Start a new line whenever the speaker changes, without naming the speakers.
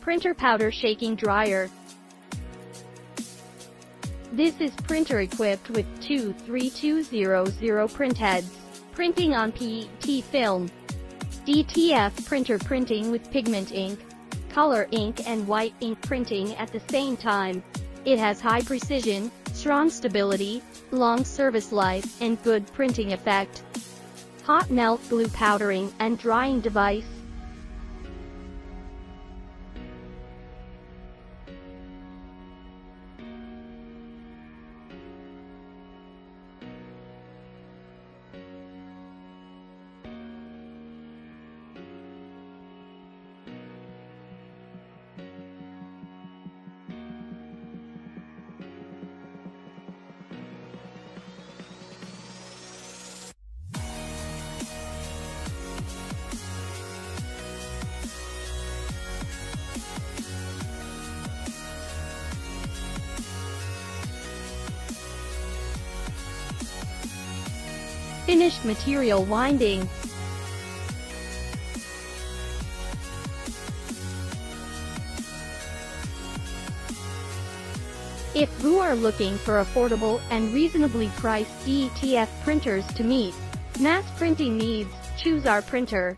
Printer powder shaking dryer. This is printer equipped with two 3200 print heads. Printing on PET film. DTF printer printing with pigment ink. Color ink and white ink printing at the same time. It has high precision, strong stability, long service life, and good printing effect. Hot melt glue powdering and drying device. Finished material winding. If you are looking for affordable and reasonably priced DTF printers to meet mass printing needs, choose our printer.